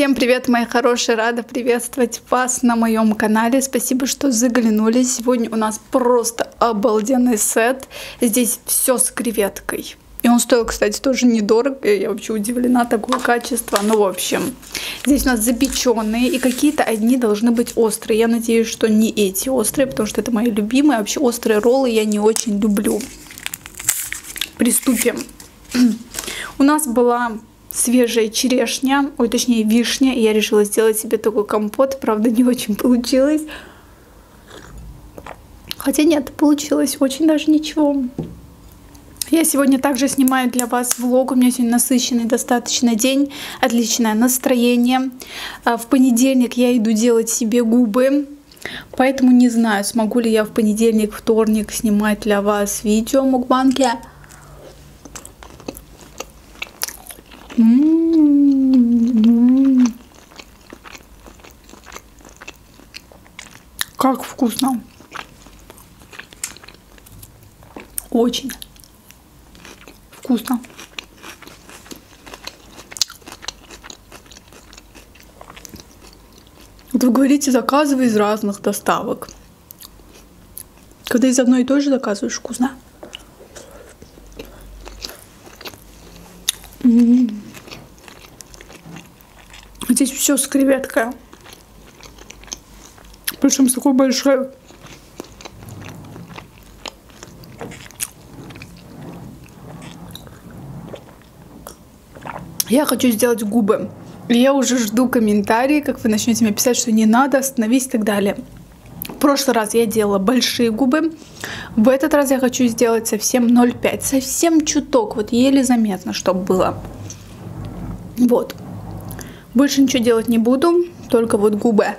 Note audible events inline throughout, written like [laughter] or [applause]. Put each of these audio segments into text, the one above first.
Всем привет, мои хорошие! Рада приветствовать вас на моем канале. Спасибо, что заглянули. Сегодня у нас просто обалденный сет. Здесь все с креветкой. И он стоил, кстати, тоже недорого. Я вообще удивлена такого качества. Ну, в общем, здесь у нас запеченные. И какие-то одни должны быть острые. Я надеюсь, что не эти острые, потому что это мои любимые. Вообще острые роллы я не очень люблю. Приступим. [clears throat] У нас была свежая черешня, ой, точнее вишня, и я решила сделать себе такой компот, правда не очень получилось. Хотя нет, получилось очень даже ничего. Я сегодня также снимаю для вас влог. У меня сегодня насыщенный достаточно день, отличное настроение. А, в понедельник я иду делать себе губы. Поэтому не знаю, смогу ли я в понедельник, вторник снимать для вас видео мукбанки. Как вкусно. Очень вкусно. Вот вы говорите, заказывай из разных доставок. Когда из одной и той же заказываешь, вкусно. М -м -м. Здесь все с креветкой. Причем такой большой. Я хочу сделать губы. Я уже жду комментарии, как вы начнете мне писать, что не надо, остановись и так далее. В прошлый раз я делала большие губы. В этот раз я хочу сделать совсем 0,5. Совсем чуток, вот еле заметно, чтобы было. Вот. Больше ничего делать не буду, только вот губы.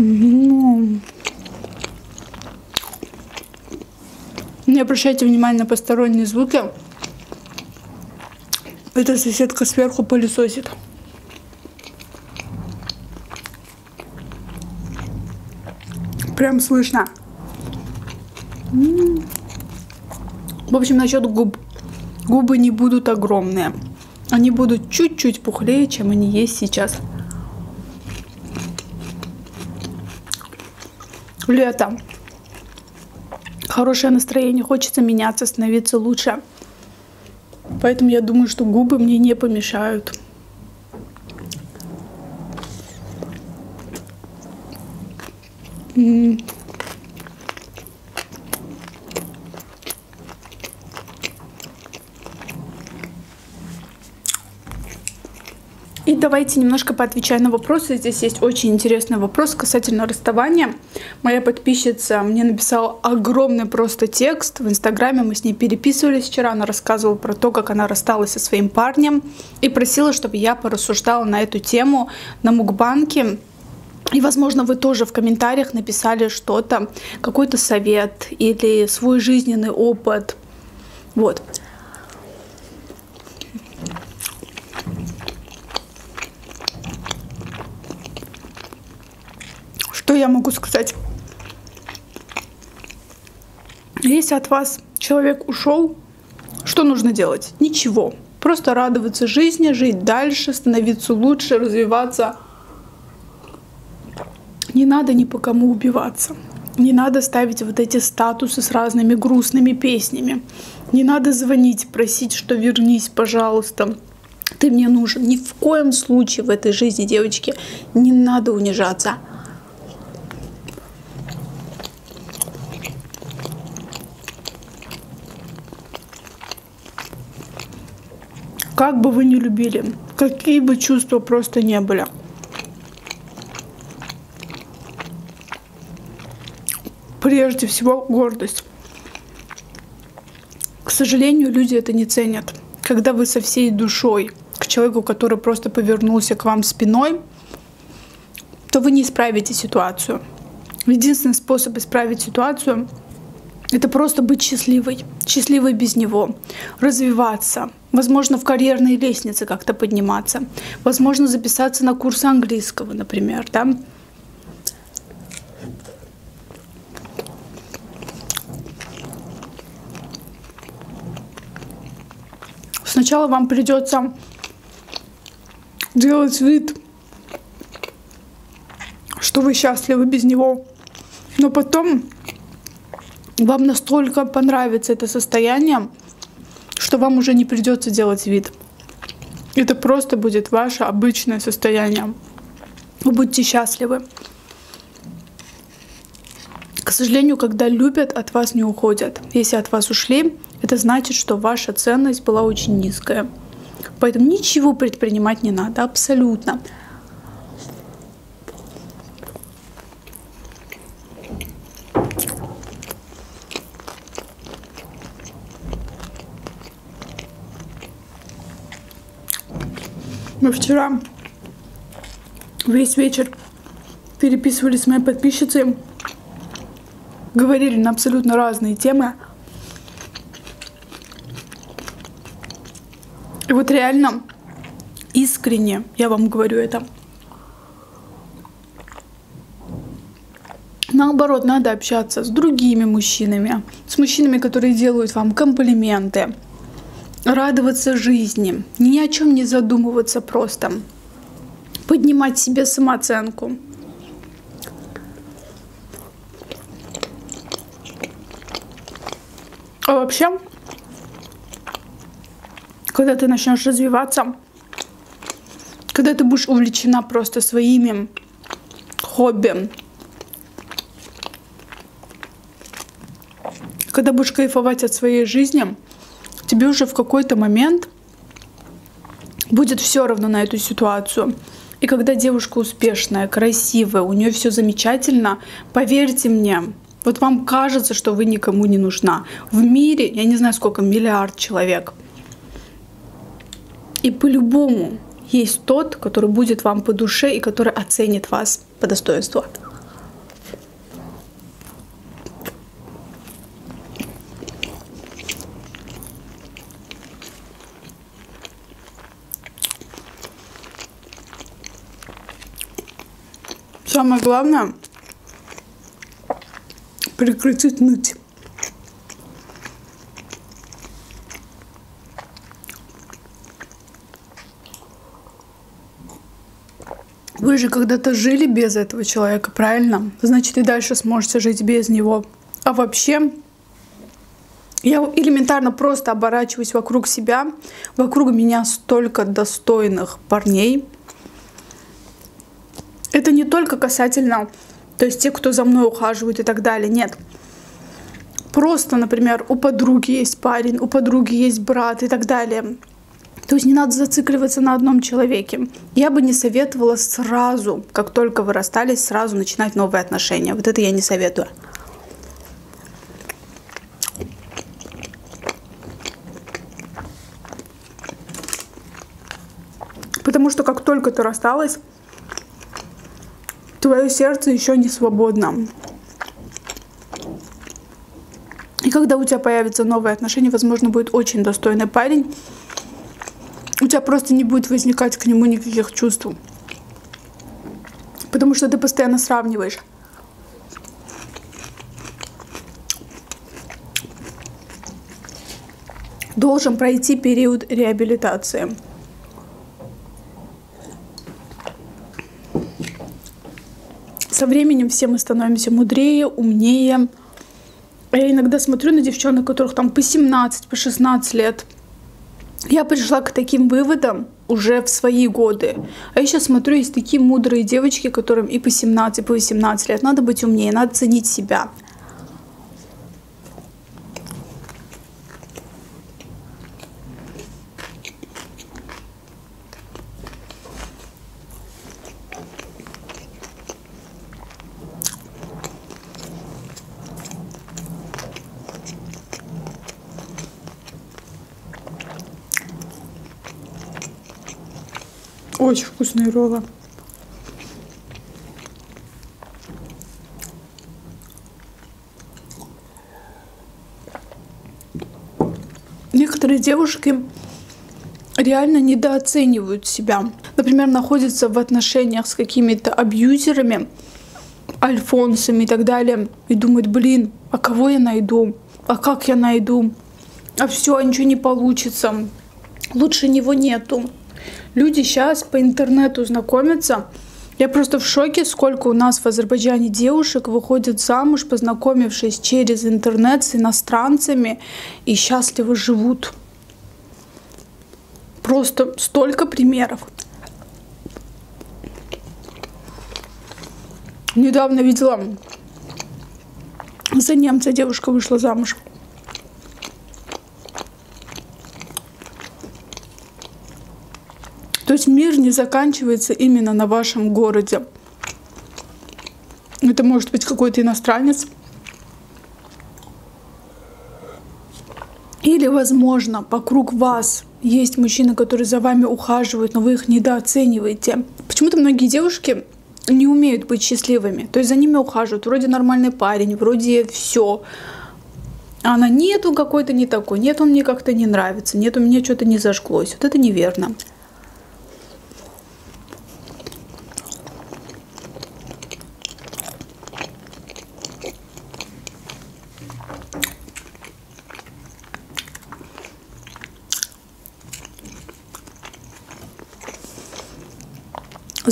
Не обращайте внимания на посторонние звуки. Эта соседка сверху пылесосит. Прям слышно. В общем, насчет губ. Губы не будут огромные. Они будут чуть-чуть пухлее, чем они есть сейчас. Лето. Хорошее настроение, хочется меняться, становиться лучше. Поэтому я думаю, что губы мне не помешают. М -м И давайте немножко поотвечаю на вопросы. Здесь есть очень интересный вопрос касательно расставания. Моя подписчица мне написала огромный просто текст. В Инстаграме мы с ней переписывались вчера. Она рассказывала про то, как она рассталась со своим парнем. И просила, чтобы я порассуждала на эту тему на Мукбанке. И, возможно, вы тоже в комментариях написали что-то, какой-то совет или свой жизненный опыт. Вот. Я могу сказать? Если от вас человек ушел, что нужно делать? Ничего. Просто радоваться жизни, жить дальше, становиться лучше, развиваться. Не надо ни по кому убиваться. Не надо ставить вот эти статусы с разными грустными песнями. Не надо звонить, просить, что вернись, пожалуйста. Ты мне нужен. Ни в коем случае в этой жизни, девочки, не надо унижаться. Как бы вы ни любили, какие бы чувства просто не были. Прежде всего гордость. К сожалению, люди это не ценят. Когда вы со всей душой к человеку, который просто повернулся к вам спиной, то вы не исправите ситуацию. Единственный способ исправить ситуацию это просто быть счастливой, счастливой без него, развиваться, возможно, в карьерной лестнице как-то подниматься, возможно, записаться на курсы английского, например, да. Сначала вам придется делать вид, что вы счастливы без него. Но потом вам настолько понравится это состояние, что вам уже не придется делать вид. Это просто будет ваше обычное состояние. Вы будете счастливы. К сожалению, когда любят, от вас не уходят. Если от вас ушли, это значит, что ваша ценность была очень низкая. Поэтому ничего предпринимать не надо, абсолютно. Мы вчера весь вечер переписывались с моей подписчицей, говорили на абсолютно разные темы. И вот реально, искренне, я вам говорю это. Наоборот, надо общаться с другими мужчинами, с мужчинами, которые делают вам комплименты, радоваться жизни, ни о чем не задумываться просто, поднимать себе самооценку. А вообще, когда ты начнешь развиваться, когда ты будешь увлечена просто своими хобби, когда будешь кайфовать от своей жизни, тебе уже в какой-то момент будет все равно на эту ситуацию. И когда девушка успешная, красивая, у нее все замечательно, поверьте мне, вот вам кажется, что вы никому не нужна. В мире, я не знаю сколько, миллиард человек. И по-любому есть тот, который будет вам по душе и который оценит вас по достоинству. Самое главное прекратить ныть. Вы же когда-то жили без этого человека, правильно? Значит, и дальше сможете жить без него. А вообще, я элементарно просто оборачиваюсь вокруг себя. Вокруг меня столько достойных парней. Это не только касательно, то есть те, кто за мной ухаживают и так далее. Нет. Просто, например, у подруги есть парень, у подруги есть брат и так далее. То есть не надо зацикливаться на одном человеке. Я бы не советовала сразу, как только вы расстались, сразу начинать новые отношения. Вот это я не советую. Потому что как только ты рассталась, твое сердце еще не свободно. И когда у тебя появятся новые отношения, возможно, будет очень достойный парень, у тебя просто не будет возникать к нему никаких чувств. Потому что ты постоянно сравниваешь. Должен пройти период реабилитации. Со временем все мы становимся мудрее, умнее. Я иногда смотрю на девчонок, которых там по 17, по 16 лет – я пришла к таким выводам уже в свои годы. А я сейчас смотрю, есть такие мудрые девочки, которым и по 17, и по 18 лет. Надо быть умнее, надо ценить себя. Очень вкусные роллы. Некоторые девушки реально недооценивают себя. Например, находятся в отношениях с какими-то абьюзерами, альфонсами и так далее, и думают, блин, а кого я найду? А как я найду? А все, а ничего не получится. Лучше него нету Люди сейчас по интернету знакомятся. Я просто в шоке, сколько у нас в Азербайджане девушек выходят замуж, познакомившись через интернет с иностранцами и счастливо живут. Просто столько примеров. Недавно видела, за немца девушка вышла замуж. То есть мир не заканчивается именно на вашем городе. Это может быть какой-то иностранец. Или, возможно, вокруг вас есть мужчины, которые за вами ухаживают, но вы их недооцениваете. Почему-то многие девушки не умеют быть счастливыми. То есть за ними ухаживают. Вроде нормальный парень, вроде все. А она нет, какой-то не такой, нет, он мне как-то не нравится, нет, у меня что-то не зажглось. Вот это неверно.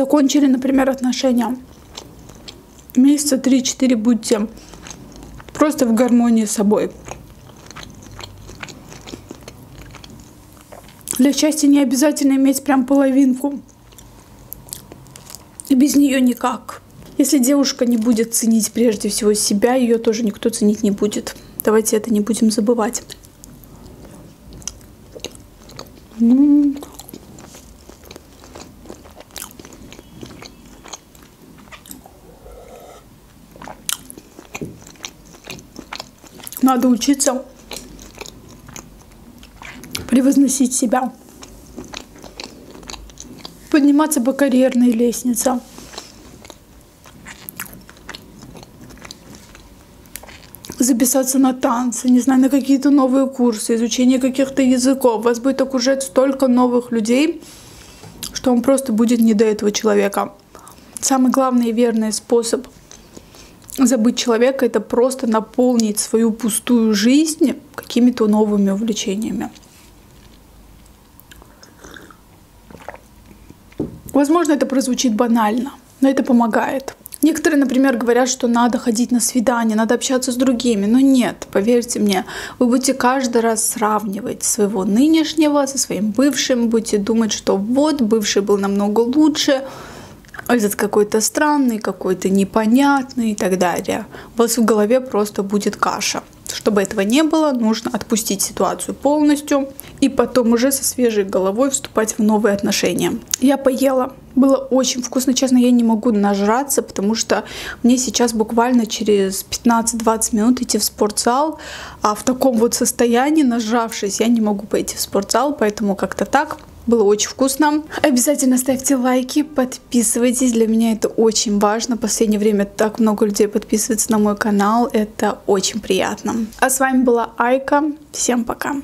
Закончили, например, отношения. Месяца 3-4 будьте просто в гармонии с собой. Для счастья не обязательно иметь прям половинку. И без нее никак. Если девушка не будет ценить прежде всего себя, ее тоже никто ценить не будет. Давайте это не будем забывать. Надо учиться превозносить себя. Подниматься по карьерной лестнице. записаться на танцы, не знаю, на какие-то новые курсы, изучение каких-то языков. Вас будет окружать столько новых людей, что вам просто будет не до этого человека. Самый главный и верный способ – забыть человека это просто наполнить свою пустую жизнь какими-то новыми увлечениями. Возможно, это прозвучит банально, но это помогает. Некоторые, например, говорят, что надо ходить на свидание, надо общаться с другими. Но нет, поверьте мне, вы будете каждый раз сравнивать своего нынешнего со своим бывшим, будете думать, что вот, бывший был намного лучше, этот какой-то странный, какой-то непонятный и так далее. У вас в голове просто будет каша. Чтобы этого не было, нужно отпустить ситуацию полностью и потом уже со свежей головой вступать в новые отношения. Я поела. Было очень вкусно. Честно, я не могу нажраться, потому что мне сейчас буквально через 15-20 минут идти в спортзал. А в таком вот состоянии, нажравшись, я не могу пойти в спортзал, поэтому как-то так. Было очень вкусно. Обязательно ставьте лайки, подписывайтесь. Для меня это очень важно. В последнее время так много людей подписывается на мой канал. Это очень приятно. А с вами была Айка. Всем пока.